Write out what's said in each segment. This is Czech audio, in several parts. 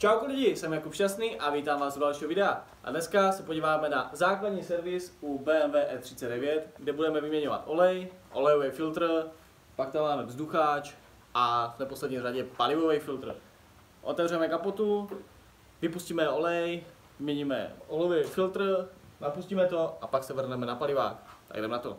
Čau lidi, jsem Jakub Šťastný a vítám vás u dalšího videa. A dneska se podíváme na základní servis u BMW E39, kde budeme vyměňovat olej, olejový filtr, pak tam máme vzducháč a v neposlední řadě palivový filtr. Otevřeme kapotu, vypustíme olej, vyměníme olejový filtr, napustíme to a pak se vrhneme na palivák. Tak jdeme na to.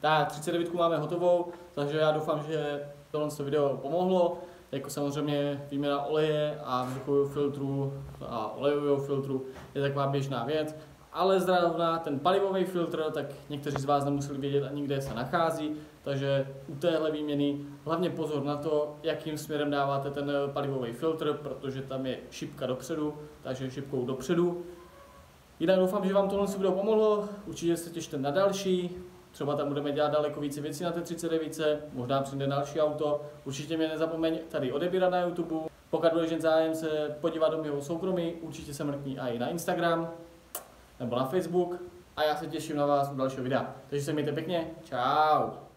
Tak, 39 máme hotovou, takže já doufám, že tohle video pomohlo. Jako samozřejmě výměna oleje a vzduchového filtru a olejového filtru je taková běžná věc. Ale zrovna ten palivový filtr, tak někteří z vás nemuseli vědět ani kde se nachází, takže u téhle výměny hlavně pozor na to, jakým směrem dáváte ten palivový filtr, protože tam je šipka dopředu, takže šipkou dopředu. Jinak doufám, že vám tohle video pomohlo, určitě se těšte na další třeba tam budeme dělat daleko více věcí na té 39, možná přijde další auto. Určitě mě nezapomeň tady odebírat na YouTube. Pokud budeš jen zájem se podívat do mého soukromí, určitě se mrkni i na Instagram nebo na Facebook a já se těším na vás u dalšího videa. Takže se mějte pěkně, čau.